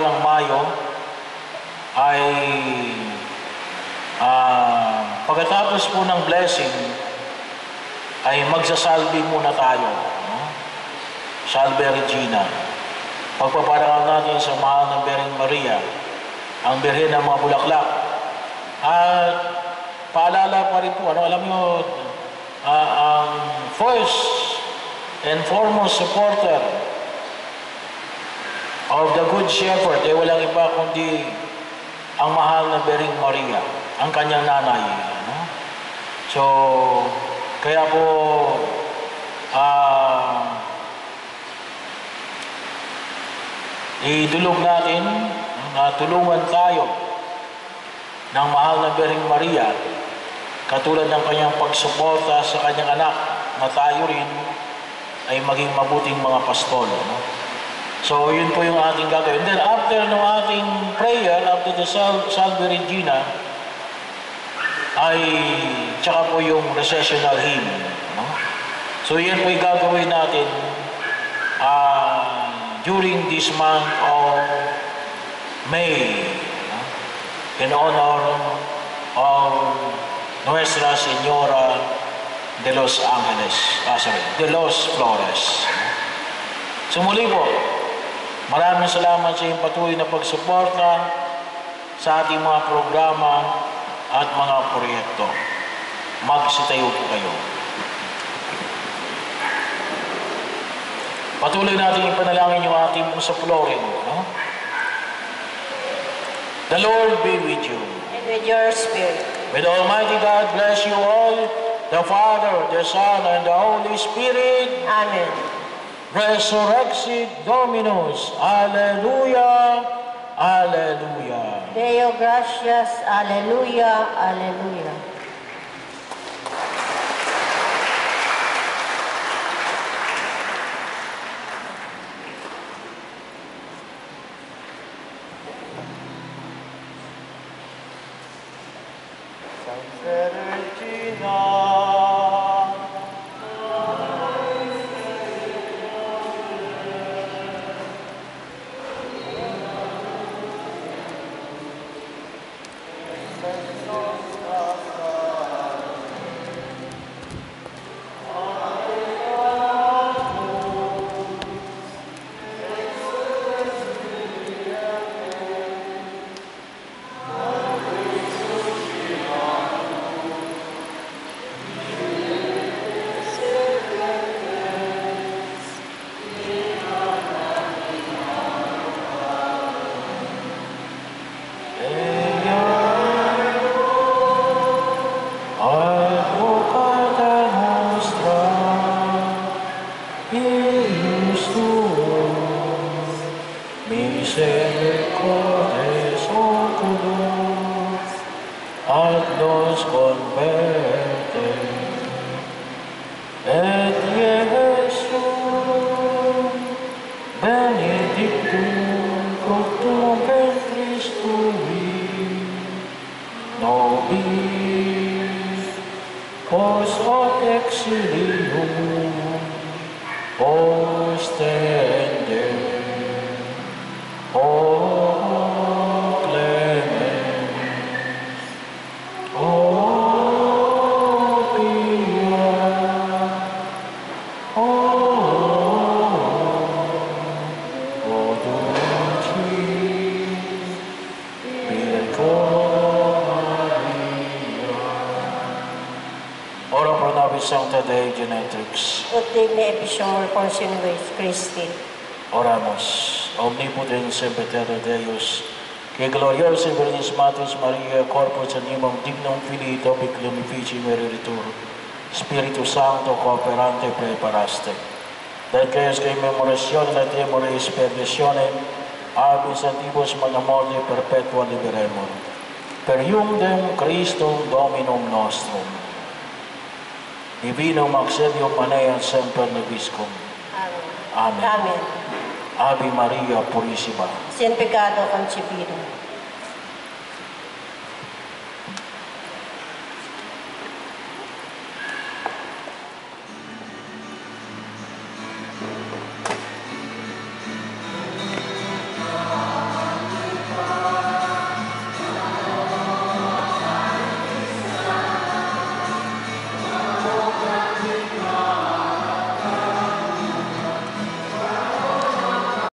ng Mayo ay ah, pagkatapos po ng blessing ay magsasalbi muna tayo. No? Salve Regina. Pagpaparangal natin sa mahal ng Bering Maria, ang birhen ng mga bulaklak. At paalala pa rin po, ano, alam nyo, ah, ang first and foremost supporter of the Good Shepherd ay walang iba kundi ang mahal na Bering Maria, ang kanyang nanay. Ano? So, kaya po, ah, idulog natin na tulungan tayo ng mahal na Bering Maria katulad ng kanyang pagsuporta sa kanyang anak na tayo rin ay maging mabuting mga pastol. No? So, yun po yung ating gagawin. Then, after ng ating prayer, after the Sal Salve Regina, ay tsaka po yung recessional hymn. No? So, yan po yung gagawin natin ah, during this month of May no? in honor of Nuestra Señora de los Angeles, ah, sorry, de los Flores. So muli po, maraming salamat sa iyong patuloy na pagsuporta sa ating mga programa at mga proyekto. Magsitayo po kayo. Patuloy natin ipanalangin yung ating sa Florin. No? The Lord be with you. and with your spirit. May the Almighty God bless you all, the Father, the Son, and the Holy Spirit. Amen. Resurrexit Dominus. Alleluia. Alleluia. Deo gracias. Aleluya. Aleluya. Santa Regina. nos converte. Et Iesum benedictum fructum ventris tui nobis pos hoc exilium postende post Dei Genetrix. Ut digne episcopal consinuis Christi. Oramos. Omnipotens Semper Deus, que gloriosa Virginis Matrix Maria, corpus animum dignum filii topic lumifici meriritur, Spiritu Santo cooperante preparaste. Es que in memorazione la temore e spedizione, abis antibus manamorde perpetua liberemur. Per iundem Christum Dominum nostrum. Divinum auxilium maneat semper nobiscum. Amen. Amen. Amen. Ave Maria Purissima. Sin pecado concebido.